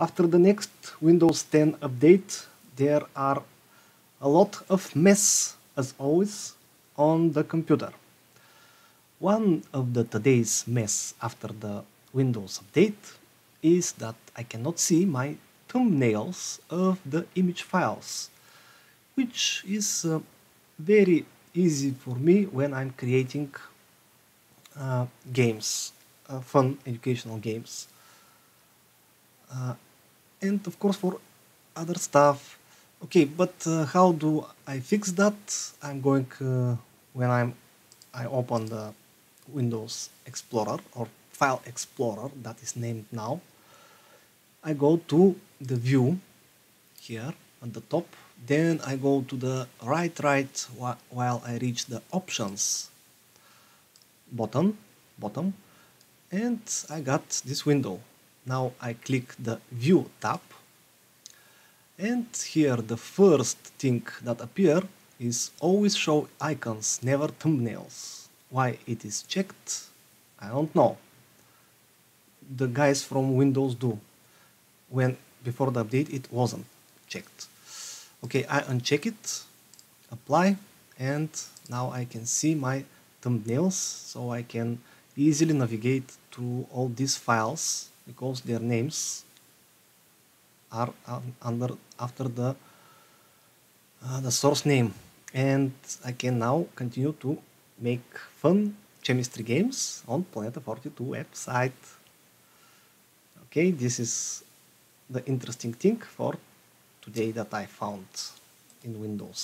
After the next Windows 10 update, there are a lot of mess, as always, on the computer. One of the today's mess after the Windows update is that I cannot see my thumbnails of the image files, which is uh, very easy for me when I'm creating uh, games, uh, fun educational games. And of course for other stuff. Okay, but uh, how do I fix that? I'm going uh, when I'm I open the Windows Explorer or File Explorer that is named now. I go to the view here at the top then I go to the right right while I reach the options button bottom and I got this window now I click the view tab and here the first thing that appear is always show icons never thumbnails. Why it is checked I don't know. The guys from Windows do. When before the update it wasn't checked. Okay I uncheck it apply and now I can see my thumbnails so I can easily navigate through all these files because their names are under after the uh, the source name. And I can now continue to make fun chemistry games on Planeta 42 website. Okay this is the interesting thing for today that I found in Windows